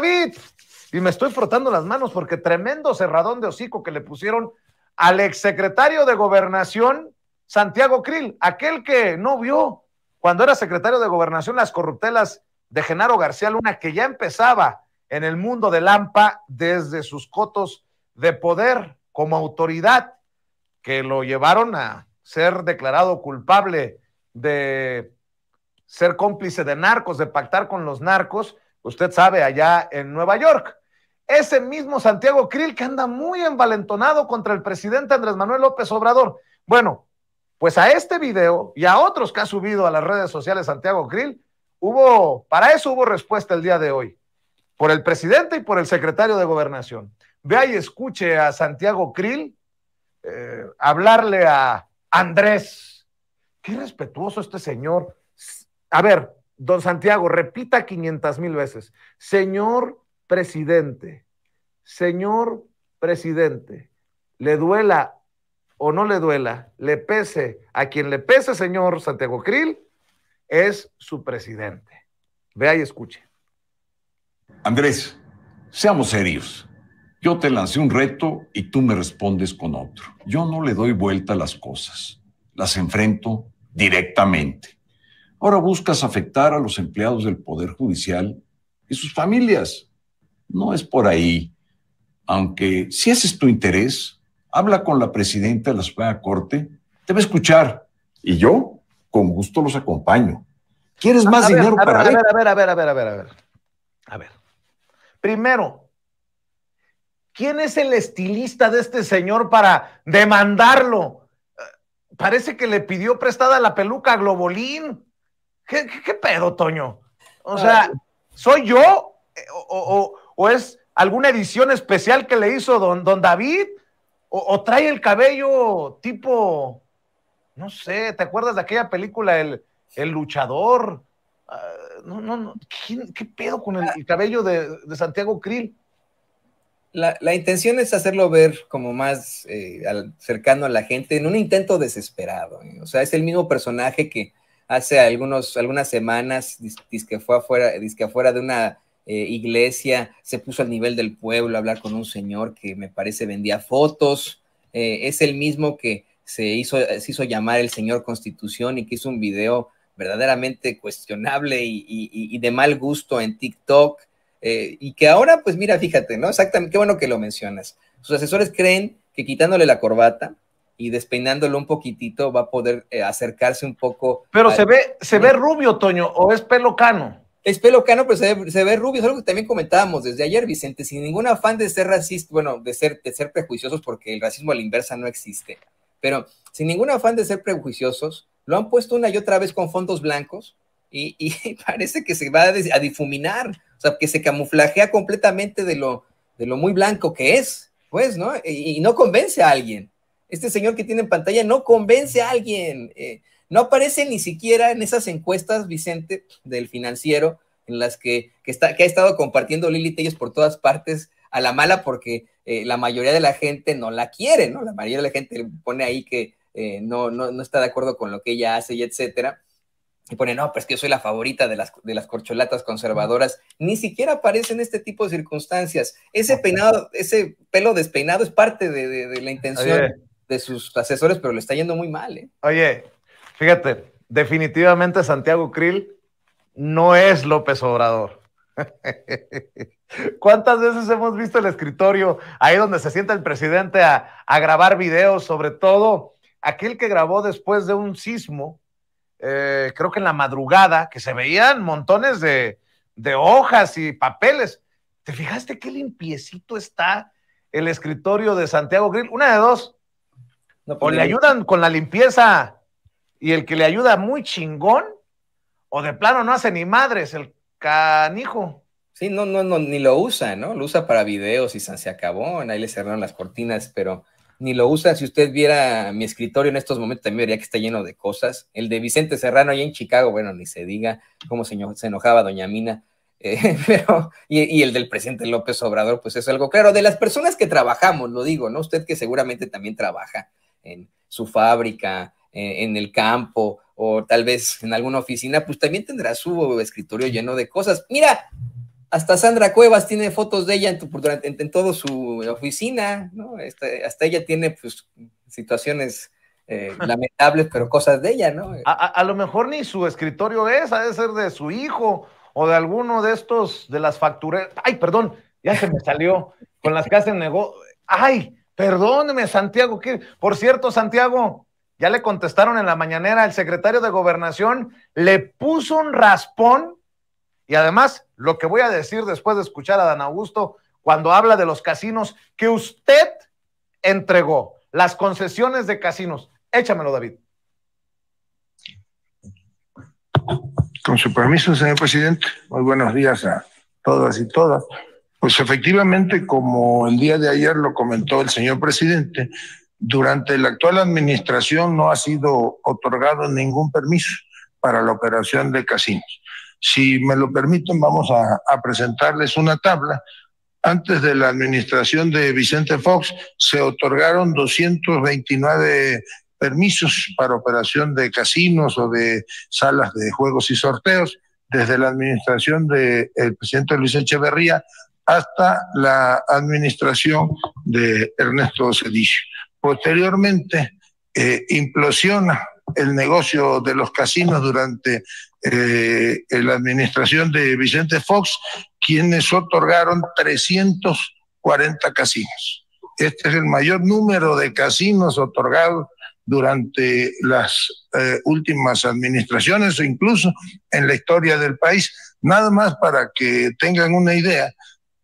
David. Y me estoy frotando las manos porque tremendo cerradón de hocico que le pusieron al exsecretario de Gobernación, Santiago Krill, aquel que no vio cuando era secretario de Gobernación las corruptelas de Genaro García Luna, que ya empezaba en el mundo del AMPA desde sus cotos de poder como autoridad, que lo llevaron a ser declarado culpable de ser cómplice de narcos, de pactar con los narcos, usted sabe, allá en Nueva York. Ese mismo Santiago Krill que anda muy envalentonado contra el presidente Andrés Manuel López Obrador. Bueno, pues a este video y a otros que ha subido a las redes sociales Santiago Krill, hubo, para eso hubo respuesta el día de hoy, por el presidente y por el secretario de Gobernación. Vea y escuche a Santiago Krill eh, hablarle a Andrés. Qué respetuoso este señor. A ver, don Santiago, repita 500 mil veces. Señor presidente, señor presidente, le duela o no le duela, le pese a quien le pese, señor Santiago Krill, es su presidente. Vea y escuche. Andrés, seamos serios. Yo te lancé un reto y tú me respondes con otro. Yo no le doy vuelta a las cosas, las enfrento directamente. Ahora buscas afectar a los empleados del Poder Judicial y sus familias. No es por ahí. Aunque si ese es tu interés, habla con la presidenta de la Suprema Corte, te va a escuchar. Y yo, con gusto, los acompaño. ¿Quieres más dinero para ver, A ver, a ver, a ver, a ver, a ver. A ver. Primero, ¿quién es el estilista de este señor para demandarlo? Parece que le pidió prestada la peluca a Globolín. ¿Qué, pedo, Toño? O sea, ¿soy yo o, es alguna edición especial que le hizo don, don David? O, trae el cabello tipo, no sé, ¿te acuerdas de aquella película, El, el Luchador? Ah, no, no, no. ¿Qué, pedo con el, cabello de, Santiago Krill? La, intención es hacerlo ver como más eh, cercano a la gente en un intento desesperado. ¿eh? O sea, es el mismo personaje que hace algunos, algunas semanas, que fue afuera, afuera de una eh, iglesia, se puso al nivel del pueblo a hablar con un señor que me parece vendía fotos, eh, es el mismo que se hizo, se hizo llamar el señor Constitución y que hizo un video verdaderamente cuestionable y, de mal gusto en TikTok, eh, y que ahora, pues mira, fíjate, ¿no? Exactamente, qué bueno que lo mencionas. Sus asesores creen que quitándole la corbata y despeinándolo un poquitito va a poder acercarse un poco. Pero se ve, se ve rubio, Toño, o es pelo cano. Es pelo cano, pero se ve, rubio, es algo que también comentábamos desde ayer, Vicente, sin ningún afán de ser racista, bueno, de ser, de ser prejuiciosos, porque el racismo a la inversa no existe, pero sin ningún afán de ser prejuiciosos, lo han puesto una y otra vez con fondos blancos y, parece que se va a, difuminar, o sea, que se camuflajea completamente de lo, de lo muy blanco que es, pues, ¿no? Y, no convence a alguien. Este señor que tiene en pantalla no convence a alguien. Eh, no aparece ni siquiera en esas encuestas, Vicente, del financiero, en las que, está, que ha estado compartiendo Lili Telles por todas partes a la mala porque eh, la mayoría de la gente no la quiere, ¿no? La mayoría de la gente pone ahí que eh, no, no, está de acuerdo con lo que ella hace y etcétera. Y pone, no, pues que yo soy la favorita de las, de las corcholatas conservadoras. Ni siquiera aparece en este tipo de circunstancias. Ese peinado, ese pelo despeinado es parte de, la intención de sus asesores, pero le está yendo muy mal, ¿eh? Oye, Fíjate, definitivamente Santiago Krill no es López Obrador. ¿Cuántas veces hemos visto el escritorio ahí donde se sienta el presidente a, grabar videos, sobre todo aquel que grabó después de un sismo, eh, creo que en la madrugada, que se veían montones de, hojas y papeles. ¿Te fijaste qué limpiecito está el escritorio de Santiago Krill? Una de dos. O pues le ayudan con la limpieza y el que le ayuda muy chingón, o de plano no hace ni madres, el canijo. Sí, no, no, no, ni lo usa, ¿no? Lo usa para videos y se acabó, ahí le cerraron las cortinas, pero ni lo usa. Si usted viera mi escritorio en estos momentos, también vería que está lleno de cosas. El de Vicente Serrano ahí en Chicago, bueno, ni se diga cómo se, enojaba doña Mina. Eh, pero, y, y, el del presidente López Obrador, pues es algo claro. De las personas que trabajamos, lo digo, ¿no? Usted que seguramente también trabaja en su fábrica, en el campo o tal vez en alguna oficina, pues también tendrá su escritorio lleno de cosas. Mira, hasta Sandra Cuevas tiene fotos de ella en, tu, en, en toda su oficina, ¿no? Este, hasta ella tiene pues, situaciones eh, lamentables, pero cosas de ella, ¿no? A, a, lo mejor ni su escritorio es, ha de ser de su hijo o de alguno de estos, de las facturas. Ay, perdón, ya se me salió con las que hacen negocio. Ay, perdóneme, Santiago. Por cierto, Santiago, ya le contestaron en la mañanera, el secretario de Gobernación le puso un raspón y además, lo que voy a decir después de escuchar a Dan Augusto cuando habla de los casinos que usted entregó, las concesiones de casinos. Échamelo, David. Con su permiso, señor presidente, muy buenos días a todas y todas. Pues efectivamente, como el día de ayer lo comentó el señor presidente, durante la actual administración no ha sido otorgado ningún permiso para la operación de casinos. Si me lo permiten, vamos a, presentarles una tabla. Antes de la administración de Vicente Fox se otorgaron 229 permisos para operación de casinos o de salas de juegos y sorteos desde la administración del presidente Luis Echeverría hasta la administración de Ernesto Cedillo. Posteriormente, eh, implosiona el negocio de los casinos durante eh, la administración de Vicente Fox, quienes otorgaron 340 casinos. Este es el mayor número de casinos otorgados durante las eh, últimas administraciones o incluso en la historia del país. Nada más para que tengan una idea,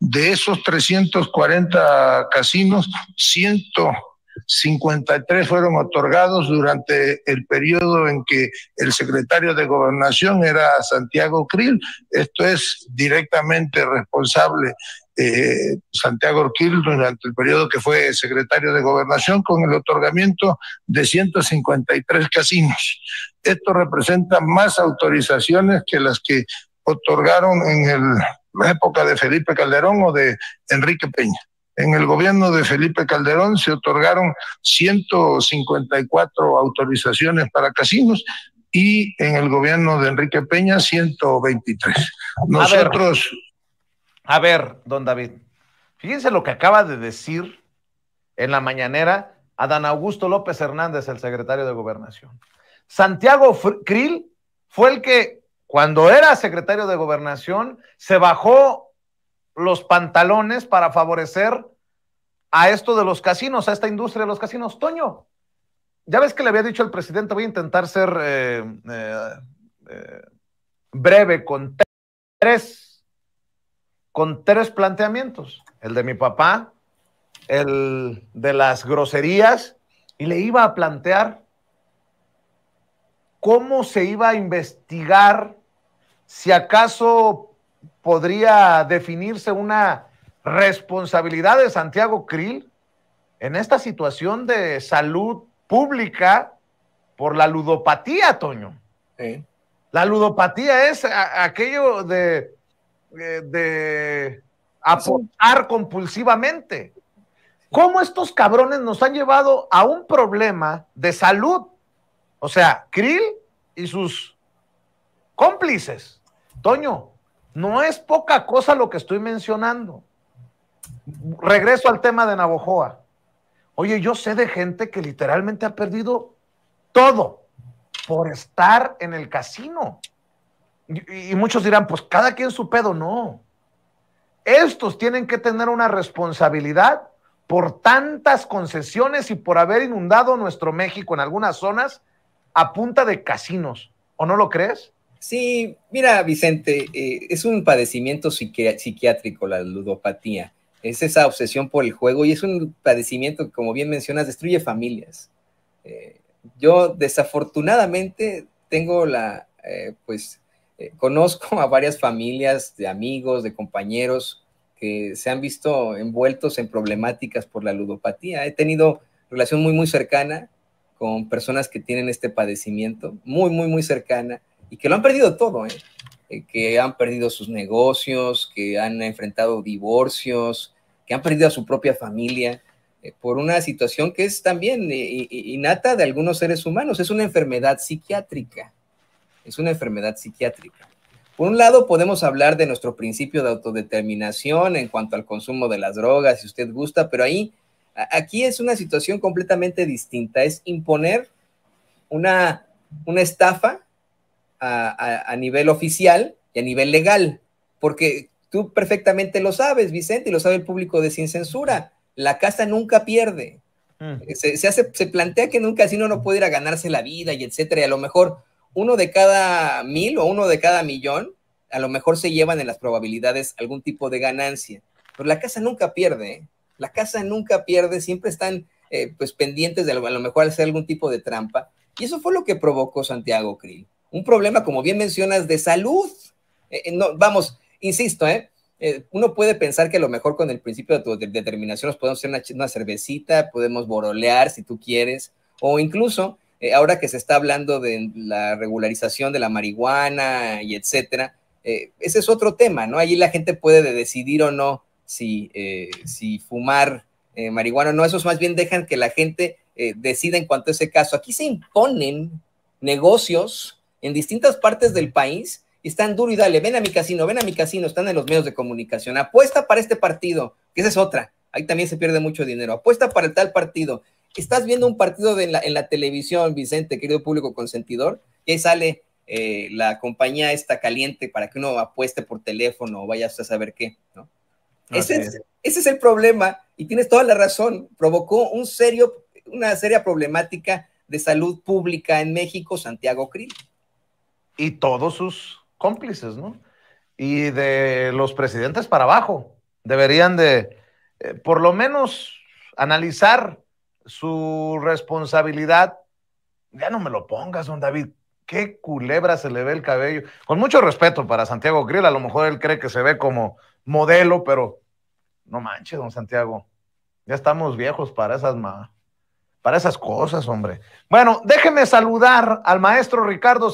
de esos 340 casinos, 153 fueron otorgados durante el periodo en que el secretario de Gobernación era Santiago Krill. Esto es directamente responsable eh, Santiago Krill durante el periodo que fue secretario de Gobernación con el otorgamiento de 153 casinos. Esto representa más autorizaciones que las que otorgaron en el la época de Felipe Calderón o de Enrique Peña. En el gobierno de Felipe Calderón se otorgaron 154 autorizaciones para casinos y en el gobierno de Enrique Peña 123. Nosotros... A ver, a ver don David, fíjense lo que acaba de decir en la mañanera Adán Augusto López Hernández, el secretario de Gobernación. Santiago Krill fue el que cuando era secretario de gobernación, se bajó los pantalones para favorecer a esto de los casinos, a esta industria de los casinos. Toño, ya ves que le había dicho al presidente, voy a intentar ser eh, eh, eh, breve con tres, con tres planteamientos. El de mi papá, el de las groserías, y le iba a plantear cómo se iba a investigar si acaso podría definirse una responsabilidad de Santiago Krill en esta situación de salud pública por la ludopatía, Toño. La ludopatía es aquello de, de aportar compulsivamente. ¿Cómo estos cabrones nos han llevado a un problema de salud? O sea, Krill y sus cómplices. Toño, no es poca cosa lo que estoy mencionando. Regreso al tema de Navojoa. Oye, yo sé de gente que literalmente ha perdido todo por estar en el casino. Y, muchos dirán, pues cada quien su pedo. No. Estos tienen que tener una responsabilidad por tantas concesiones y por haber inundado nuestro México en algunas zonas a punta de casinos. ¿O no lo crees? Sí, mira, Vicente, eh, es un padecimiento psiquiátrico la ludopatía. Es esa obsesión por el juego y es un padecimiento que, como bien mencionas, destruye familias. Eh, yo desafortunadamente tengo la, eh, pues, conozco a varias familias de amigos, de compañeros que se han visto envueltos en problemáticas por la ludopatía. He tenido relación muy, muy cercana con personas que tienen este padecimiento, muy, muy, muy cercana y que lo han perdido todo, ¿eh? ¿eh? que han perdido sus negocios, que han enfrentado divorcios, que han perdido a su propia familia eh, por una situación que es también innata de algunos seres humanos, es una enfermedad psiquiátrica, es una enfermedad psiquiátrica. Por un lado, podemos hablar de nuestro principio de autodeterminación en cuanto al consumo de las drogas, si usted gusta, pero ahí, aquí es una situación completamente distinta. Es imponer una, una estafa a, a nivel oficial y a nivel legal, porque tú perfectamente lo sabes, Vicente, y lo sabe el público de Sin Censura. La casa nunca pierde. Mm. Se, hace, se plantea que en un casino no puede ir a ganarse la vida y etcétera, y a lo mejor uno de cada mil o uno de cada millón, a lo mejor se llevan en las probabilidades algún tipo de ganancia. Pero la casa nunca pierde, ¿eh? la casa nunca pierde, siempre están eh, pues pendientes de a lo mejor hacer algún tipo de trampa. Y eso fue lo que provocó Santiago Krill. Un problema, como bien mencionas, de salud. Eh, no, vamos, insisto, ¿eh? Eh, uno puede pensar que a lo mejor con el principio de, determinación nos podemos hacer una, cervecita, podemos borolear si tú quieres, o incluso eh, ahora que se está hablando de la regularización de la marihuana y etcétera, eh, ese es otro tema, ¿no? Allí la gente puede decidir o no si, si fumar marihuana o no, esos más bien dejan que la gente decida en cuanto a ese caso. Aquí se imponen negocios en distintas partes del país y están duro y dale, ven a mi casino, ven a mi casino, están en los medios de comunicación, apuesta para este partido, que esa es otra, ahí también se pierde mucho dinero, apuesta para el tal partido. Estás viendo un partido en, la, televisión, Vicente, querido público consentidor, y ahí sale eh, la compañía esta caliente para que uno apueste por teléfono o vaya a saber qué, ¿no? Ese es, ese es, el problema, y tienes toda la razón, provocó un serio, una seria problemática de salud pública en México, Santiago Krill. Y todos sus cómplices, ¿no? Y de los presidentes para abajo. Deberían de, eh, por lo menos, analizar su responsabilidad. Ya no me lo pongas, don David. Qué culebra se le ve el cabello. Con mucho respeto para Santiago Grill, a lo mejor él cree que se ve como modelo, pero no manches, don Santiago. Ya estamos viejos para esas, para esas cosas, hombre. Bueno, déjeme saludar al maestro Ricardo.